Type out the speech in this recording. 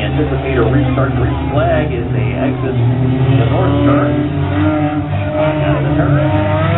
anticipate or restart green flag as they exit the north turn. Out of the turn.